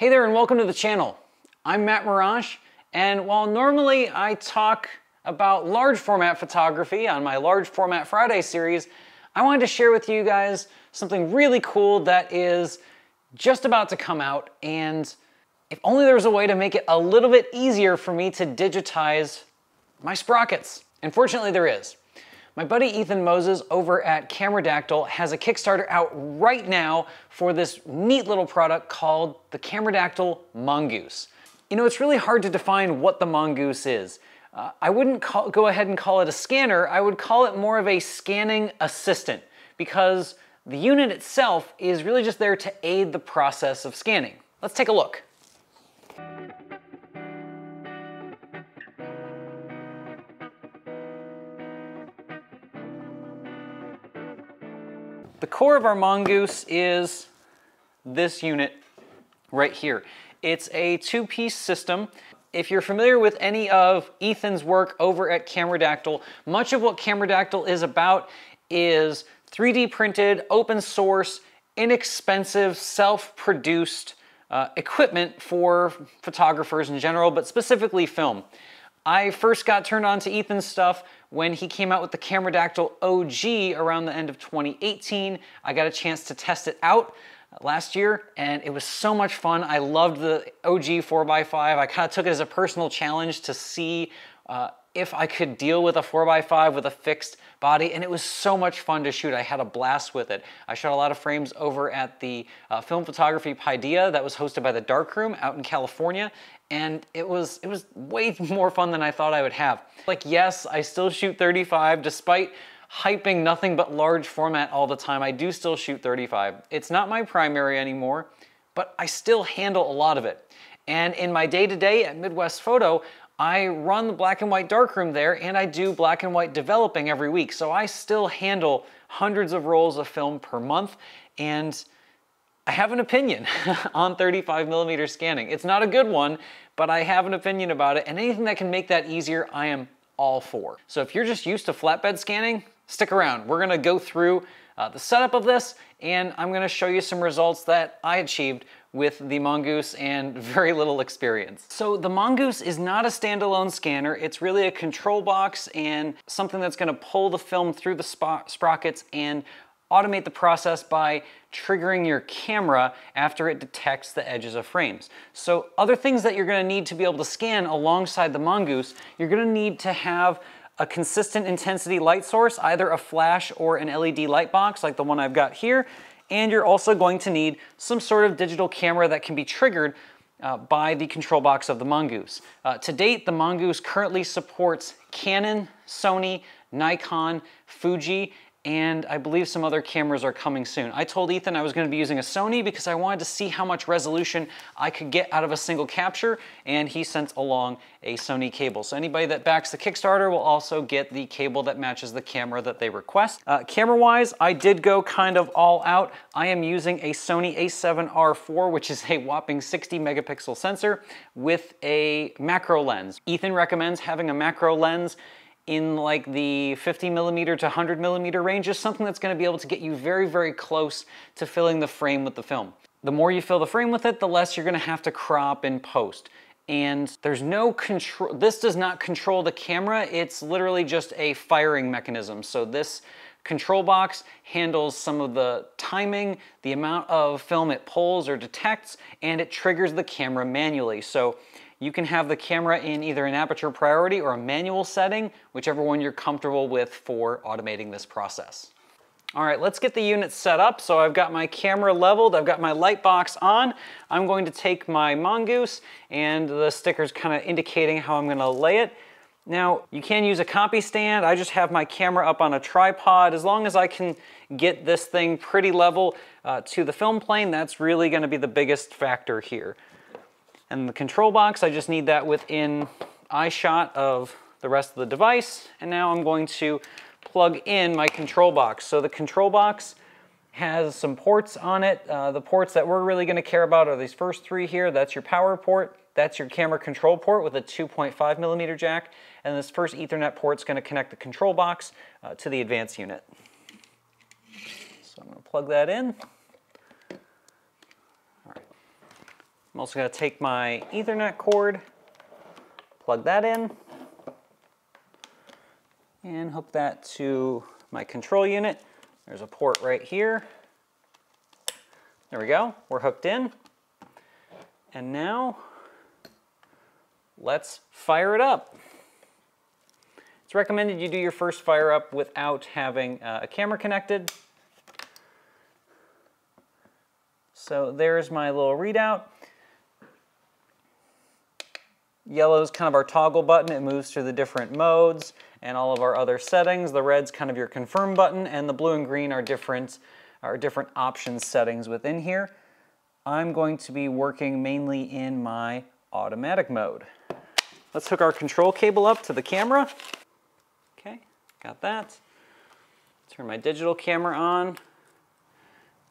Hey there and welcome to the channel. I'm Mat Marrash and while normally I talk about large format photography on my Large Format Friday series, I wanted to share with you guys something really cool that is just about to come out and if only there was a way to make it a little bit easier for me to digitize my sprockets. And fortunately there is. My buddy Ethan Moses over at Cameradactyl has a Kickstarter out right now for this neat little product called the Cameradactyl Mongoose. You know, it's really hard to define what the Mongoose is. Uh, I wouldn't call, go ahead and call it a scanner, I would call it more of a scanning assistant because the unit itself is really just there to aid the process of scanning. Let's take a look. The core of our mongoose is this unit right here. It's a two-piece system. If you're familiar with any of Ethan's work over at Cameradactyl, much of what Cameradactyl is about is 3D printed, open source, inexpensive, self-produced uh, equipment for photographers in general, but specifically film. I first got turned on to Ethan's stuff when he came out with the Cameradactyl OG around the end of 2018. I got a chance to test it out last year and it was so much fun. I loved the OG 4x5. I kind of took it as a personal challenge to see uh, if I could deal with a 4x5 with a fixed body, and it was so much fun to shoot. I had a blast with it. I shot a lot of frames over at the uh, Film Photography Paideia that was hosted by the Darkroom out in California, and it was it was way more fun than I thought I would have. Like yes, I still shoot 35 despite hyping nothing but large format all the time. I do still shoot 35. It's not my primary anymore, but I still handle a lot of it. And in my day-to-day -day at Midwest Photo, I run the black and white darkroom there and I do black and white developing every week. So I still handle hundreds of rolls of film per month and I have an opinion on 35 millimeter scanning. It's not a good one, but I have an opinion about it and anything that can make that easier, I am all for. So if you're just used to flatbed scanning, stick around. We're gonna go through uh, the setup of this and I'm gonna show you some results that I achieved with the Mongoose and very little experience. So the Mongoose is not a standalone scanner. It's really a control box and something that's gonna pull the film through the sprockets and automate the process by triggering your camera after it detects the edges of frames. So other things that you're gonna need to be able to scan alongside the Mongoose, you're gonna need to have a consistent intensity light source, either a flash or an LED light box like the one I've got here and you're also going to need some sort of digital camera that can be triggered uh, by the control box of the Mongoose. Uh, to date, the Mongoose currently supports Canon, Sony, Nikon, Fuji, and I believe some other cameras are coming soon. I told Ethan I was gonna be using a Sony because I wanted to see how much resolution I could get out of a single capture, and he sent along a Sony cable. So anybody that backs the Kickstarter will also get the cable that matches the camera that they request. Uh, Camera-wise, I did go kind of all out. I am using a Sony a7R4, which is a whopping 60 megapixel sensor with a macro lens. Ethan recommends having a macro lens in like the 50 millimeter to 100 millimeter range is something that's gonna be able to get you very, very close to filling the frame with the film. The more you fill the frame with it, the less you're gonna have to crop in post. And there's no control, this does not control the camera, it's literally just a firing mechanism. So this control box handles some of the timing, the amount of film it pulls or detects, and it triggers the camera manually. So you can have the camera in either an aperture priority or a manual setting, whichever one you're comfortable with for automating this process. All right, let's get the unit set up. So I've got my camera leveled, I've got my light box on. I'm going to take my Mongoose and the sticker's kind of indicating how I'm gonna lay it. Now, you can use a copy stand. I just have my camera up on a tripod. As long as I can get this thing pretty level uh, to the film plane, that's really gonna be the biggest factor here. And the control box, I just need that within eye shot of the rest of the device. And now I'm going to plug in my control box. So the control box has some ports on it. Uh, the ports that we're really gonna care about are these first three here. That's your power port. That's your camera control port with a 2.5 millimeter jack. And this first ethernet port is gonna connect the control box uh, to the advanced unit. So I'm gonna plug that in. I'm also gonna take my ethernet cord, plug that in, and hook that to my control unit. There's a port right here. There we go, we're hooked in. And now, let's fire it up. It's recommended you do your first fire up without having uh, a camera connected. So there's my little readout. Yellow is kind of our toggle button. It moves through the different modes and all of our other settings. The red's kind of your confirm button and the blue and green are different, are different options settings within here. I'm going to be working mainly in my automatic mode. Let's hook our control cable up to the camera. Okay, got that. Turn my digital camera on.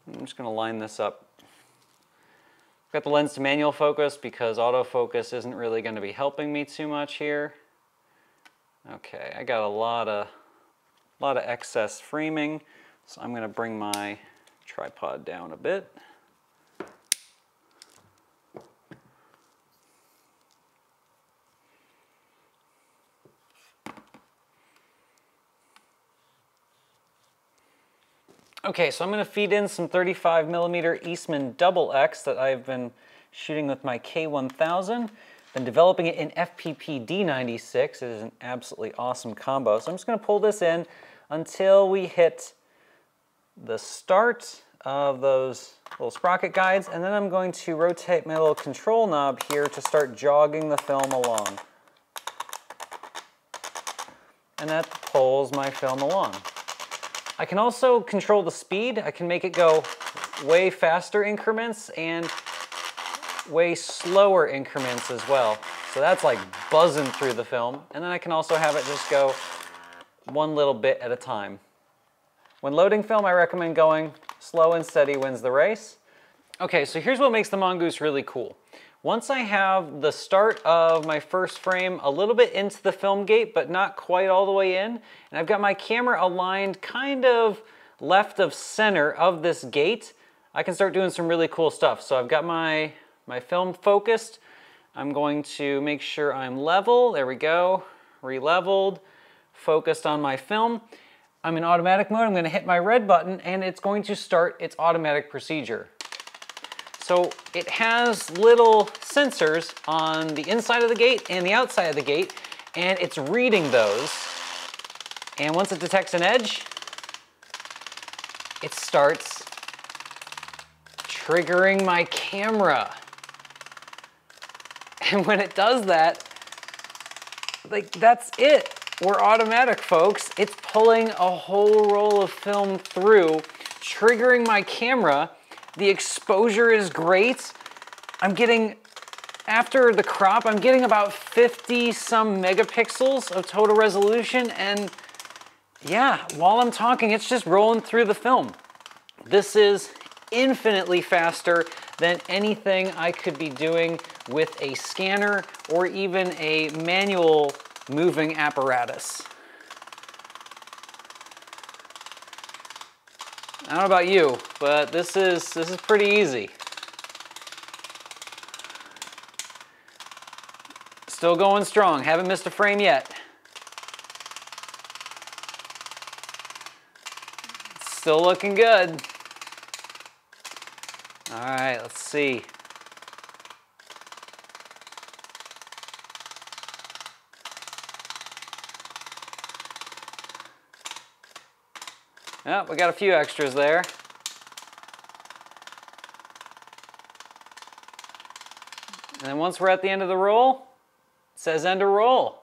I'm just gonna line this up. Got the lens to manual focus because autofocus isn't really gonna be helping me too much here. Okay, I got a lot of, a lot of excess framing, so I'm gonna bring my tripod down a bit. Okay, so I'm gonna feed in some 35 millimeter Eastman Double X that I've been shooting with my K1000. Been developing it in FPP D96. It is an absolutely awesome combo. So I'm just gonna pull this in until we hit the start of those little sprocket guides, and then I'm going to rotate my little control knob here to start jogging the film along. And that pulls my film along. I can also control the speed. I can make it go way faster increments and way slower increments as well. So that's like buzzing through the film. And then I can also have it just go one little bit at a time. When loading film, I recommend going slow and steady wins the race. Okay, so here's what makes the Mongoose really cool. Once I have the start of my first frame a little bit into the film gate, but not quite all the way in, and I've got my camera aligned kind of left of center of this gate, I can start doing some really cool stuff. So I've got my, my film focused. I'm going to make sure I'm level. There we go. Re-leveled, focused on my film. I'm in automatic mode. I'm gonna hit my red button and it's going to start its automatic procedure. So it has little sensors on the inside of the gate and the outside of the gate, and it's reading those. And once it detects an edge, it starts triggering my camera. And when it does that, like that's it. We're automatic, folks. It's pulling a whole roll of film through, triggering my camera, the exposure is great. I'm getting, after the crop, I'm getting about 50 some megapixels of total resolution and yeah, while I'm talking, it's just rolling through the film. This is infinitely faster than anything I could be doing with a scanner or even a manual moving apparatus. I don't know about you, but this is, this is pretty easy. Still going strong, haven't missed a frame yet. Still looking good. All right, let's see. Yeah, we got a few extras there. And then once we're at the end of the roll, it says end of roll.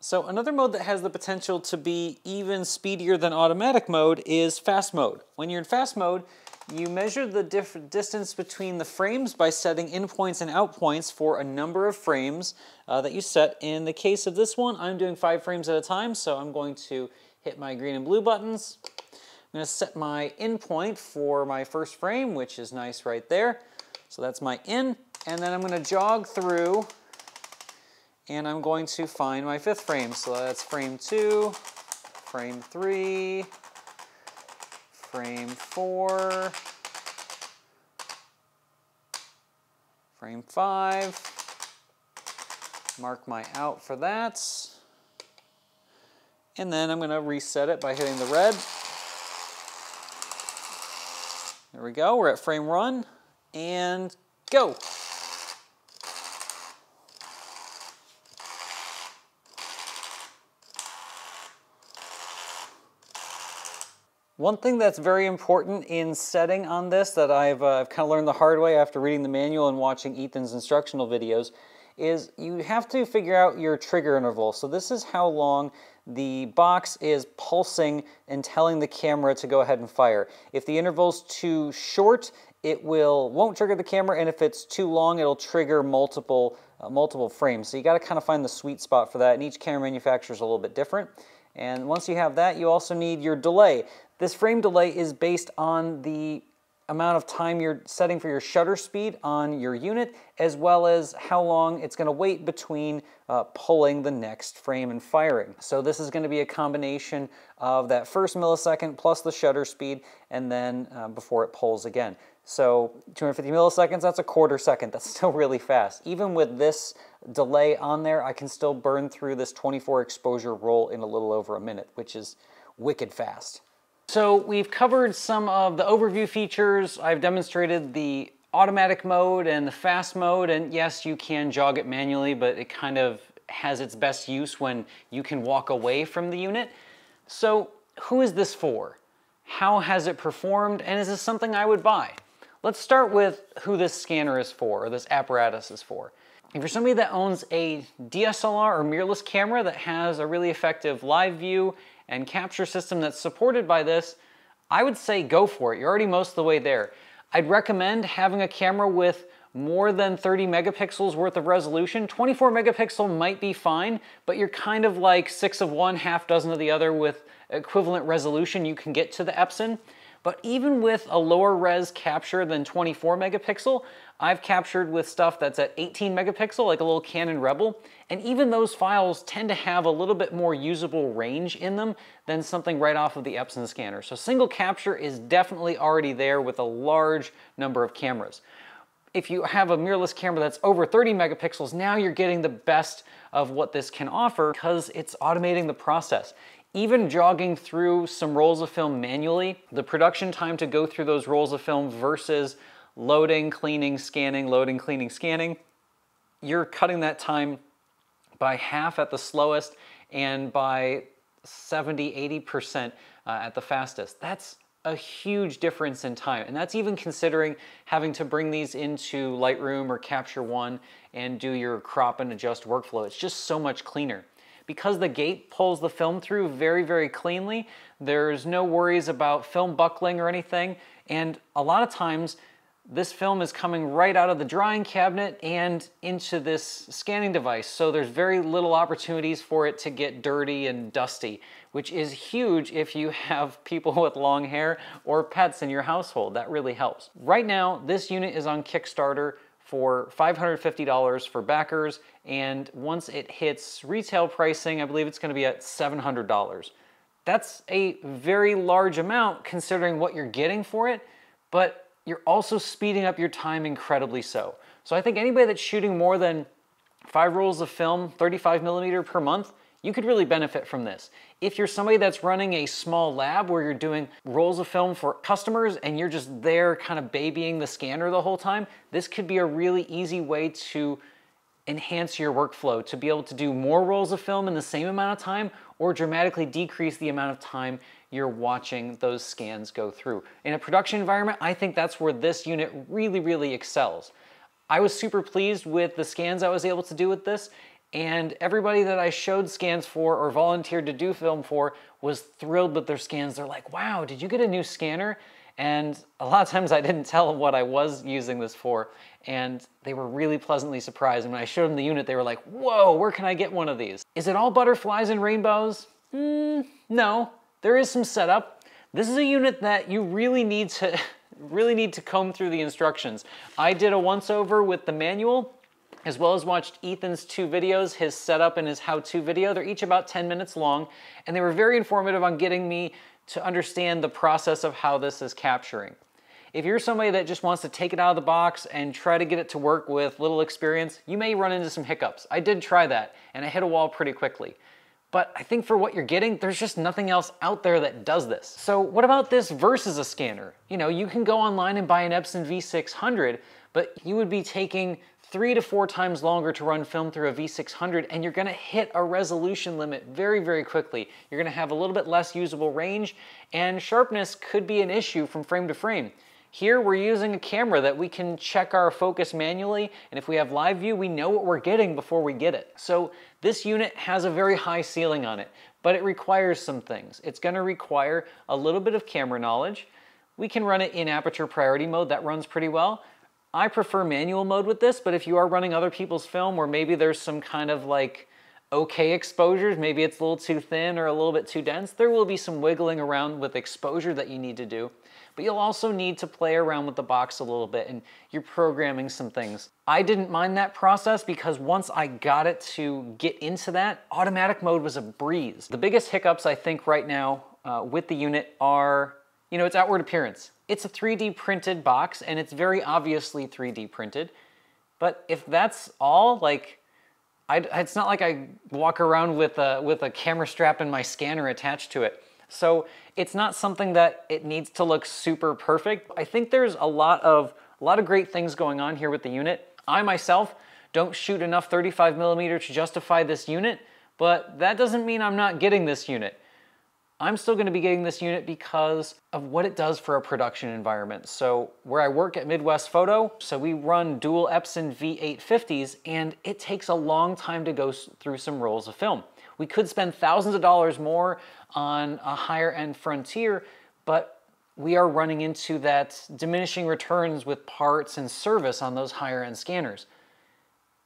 So another mode that has the potential to be even speedier than automatic mode is fast mode. When you're in fast mode, you measure the distance between the frames by setting in points and out points for a number of frames uh, that you set. In the case of this one, I'm doing five frames at a time, so I'm going to hit my green and blue buttons, I'm gonna set my in point for my first frame, which is nice right there. So that's my in, and then I'm gonna jog through and I'm going to find my fifth frame. So that's frame two, frame three, frame four, Frame five. Mark my out for that. And then I'm gonna reset it by hitting the red. There we go, we're at frame run, and go. One thing that's very important in setting on this that I've, uh, I've kind of learned the hard way after reading the manual and watching Ethan's instructional videos is you have to figure out your trigger interval. So this is how long the box is pulsing and telling the camera to go ahead and fire. If the interval's too short, it will won't trigger the camera, and if it's too long, it'll trigger multiple uh, multiple frames. So you got to kind of find the sweet spot for that, and each camera manufacturer is a little bit different. And once you have that, you also need your delay. This frame delay is based on the amount of time you're setting for your shutter speed on your unit, as well as how long it's gonna wait between uh, pulling the next frame and firing. So this is gonna be a combination of that first millisecond plus the shutter speed, and then uh, before it pulls again. So 250 milliseconds, that's a quarter second. That's still really fast. Even with this delay on there, I can still burn through this 24 exposure roll in a little over a minute, which is wicked fast. So we've covered some of the overview features. I've demonstrated the automatic mode and the fast mode, and yes, you can jog it manually, but it kind of has its best use when you can walk away from the unit. So who is this for? How has it performed, and is this something I would buy? Let's start with who this scanner is for, or this apparatus is for. If you're somebody that owns a DSLR or mirrorless camera that has a really effective live view and capture system that's supported by this, I would say go for it. You're already most of the way there. I'd recommend having a camera with more than 30 megapixels worth of resolution. 24 megapixel might be fine, but you're kind of like six of one, half dozen of the other with equivalent resolution you can get to the Epson. But even with a lower res capture than 24 megapixel, I've captured with stuff that's at 18 megapixel, like a little Canon Rebel, and even those files tend to have a little bit more usable range in them than something right off of the Epson scanner. So single capture is definitely already there with a large number of cameras. If you have a mirrorless camera that's over 30 megapixels, now you're getting the best of what this can offer because it's automating the process even jogging through some rolls of film manually, the production time to go through those rolls of film versus loading, cleaning, scanning, loading, cleaning, scanning, you're cutting that time by half at the slowest and by 70, 80% uh, at the fastest. That's a huge difference in time. And that's even considering having to bring these into Lightroom or Capture One and do your crop and adjust workflow. It's just so much cleaner. Because the gate pulls the film through very, very cleanly, there's no worries about film buckling or anything. And a lot of times, this film is coming right out of the drying cabinet and into this scanning device. So there's very little opportunities for it to get dirty and dusty, which is huge if you have people with long hair or pets in your household. That really helps. Right now, this unit is on Kickstarter for $550 for backers, and once it hits retail pricing, I believe it's gonna be at $700. That's a very large amount considering what you're getting for it, but you're also speeding up your time incredibly so. So I think anybody that's shooting more than five rolls of film, 35 millimeter per month, you could really benefit from this. If you're somebody that's running a small lab where you're doing rolls of film for customers and you're just there kind of babying the scanner the whole time, this could be a really easy way to enhance your workflow to be able to do more rolls of film in the same amount of time or dramatically decrease the amount of time you're watching those scans go through. In a production environment, I think that's where this unit really, really excels. I was super pleased with the scans I was able to do with this and everybody that I showed scans for or volunteered to do film for was thrilled with their scans. They're like, wow, did you get a new scanner? And a lot of times I didn't tell them what I was using this for. And they were really pleasantly surprised. And when I showed them the unit, they were like, whoa, where can I get one of these? Is it all butterflies and rainbows? Mm, no, there is some setup. This is a unit that you really need to really need to comb through the instructions. I did a once over with the manual as well as watched Ethan's two videos, his setup and his how-to video. They're each about 10 minutes long, and they were very informative on getting me to understand the process of how this is capturing. If you're somebody that just wants to take it out of the box and try to get it to work with little experience, you may run into some hiccups. I did try that and I hit a wall pretty quickly. But I think for what you're getting, there's just nothing else out there that does this. So what about this versus a scanner? You know, you can go online and buy an Epson V600, but you would be taking three to four times longer to run film through a V600 and you're gonna hit a resolution limit very, very quickly. You're gonna have a little bit less usable range and sharpness could be an issue from frame to frame. Here we're using a camera that we can check our focus manually and if we have live view we know what we're getting before we get it. So this unit has a very high ceiling on it but it requires some things. It's going to require a little bit of camera knowledge. We can run it in aperture priority mode that runs pretty well. I prefer manual mode with this, but if you are running other people's film where maybe there's some kind of like okay exposures, maybe it's a little too thin or a little bit too dense, there will be some wiggling around with exposure that you need to do. But you'll also need to play around with the box a little bit and you're programming some things. I didn't mind that process because once I got it to get into that, automatic mode was a breeze. The biggest hiccups I think right now uh, with the unit are, you know, its outward appearance. It's a 3D printed box and it's very obviously 3D printed. But if that's all, like, I, it's not like I walk around with a, with a camera strap and my scanner attached to it. So it's not something that it needs to look super perfect. I think there's a lot of, a lot of great things going on here with the unit. I myself don't shoot enough 35 millimeter to justify this unit, but that doesn't mean I'm not getting this unit. I'm still gonna be getting this unit because of what it does for a production environment. So where I work at Midwest Photo, so we run dual Epson V850s and it takes a long time to go through some rolls of film. We could spend thousands of dollars more on a higher end Frontier, but we are running into that diminishing returns with parts and service on those higher end scanners.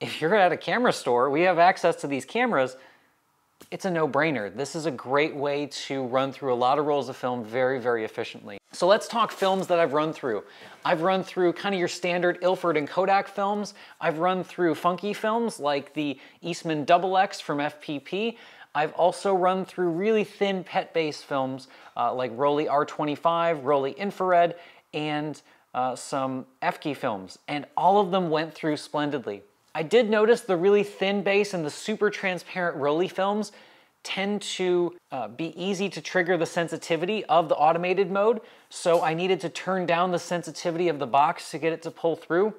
If you're at a camera store, we have access to these cameras, it's a no-brainer. This is a great way to run through a lot of rolls of film very, very efficiently. So let's talk films that I've run through. I've run through kind of your standard Ilford and Kodak films. I've run through funky films like the Eastman Double X from FPP. I've also run through really thin PET-based films uh, like Rollei R25, Rollei Infrared, and uh, some Efke films, and all of them went through splendidly. I did notice the really thin base and the super transparent Rollei films tend to uh, be easy to trigger the sensitivity of the automated mode. So I needed to turn down the sensitivity of the box to get it to pull through.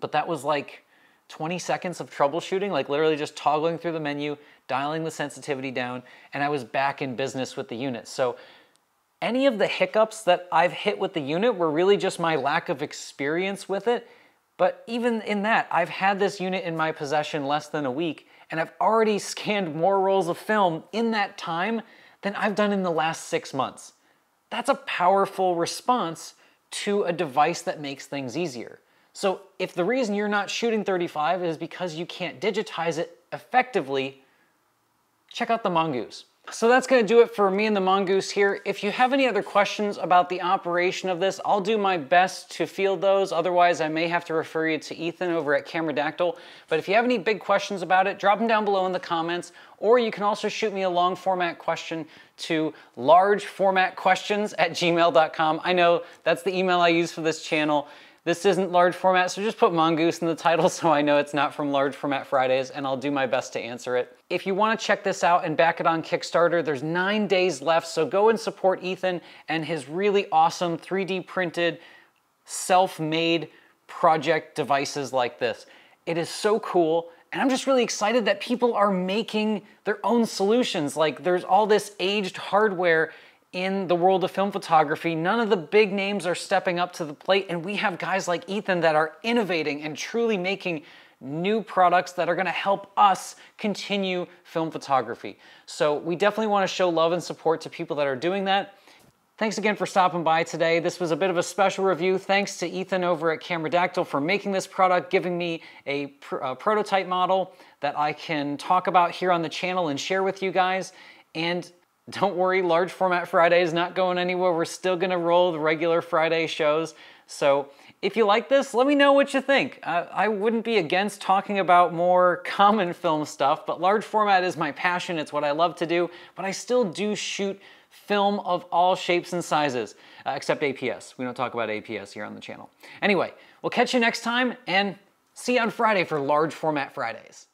But that was like 20 seconds of troubleshooting, like literally just toggling through the menu, dialing the sensitivity down, and I was back in business with the unit. So any of the hiccups that I've hit with the unit were really just my lack of experience with it but even in that, I've had this unit in my possession less than a week, and I've already scanned more rolls of film in that time than I've done in the last six months. That's a powerful response to a device that makes things easier. So if the reason you're not shooting 35 is because you can't digitize it effectively, check out the Mongoose. So that's gonna do it for me and the Mongoose here. If you have any other questions about the operation of this, I'll do my best to field those. Otherwise, I may have to refer you to Ethan over at Cameradactyl. But if you have any big questions about it, drop them down below in the comments, or you can also shoot me a long format question to largeformatquestions at gmail.com. I know that's the email I use for this channel. This isn't large format, so just put Mongoose in the title so I know it's not from Large Format Fridays, and I'll do my best to answer it. If you wanna check this out and back it on Kickstarter, there's nine days left, so go and support Ethan and his really awesome 3D printed, self-made project devices like this. It is so cool, and I'm just really excited that people are making their own solutions. Like there's all this aged hardware in the world of film photography. None of the big names are stepping up to the plate, and we have guys like Ethan that are innovating and truly making new products that are gonna help us continue film photography. So we definitely wanna show love and support to people that are doing that. Thanks again for stopping by today. This was a bit of a special review. Thanks to Ethan over at Cameradactyl for making this product, giving me a, pr a prototype model that I can talk about here on the channel and share with you guys. And don't worry, Large Format Friday is not going anywhere. We're still gonna roll the regular Friday shows. So if you like this, let me know what you think. Uh, I wouldn't be against talking about more common film stuff, but large format is my passion. It's what I love to do, but I still do shoot film of all shapes and sizes, uh, except APS. We don't talk about APS here on the channel. Anyway, we'll catch you next time and see you on Friday for Large Format Fridays.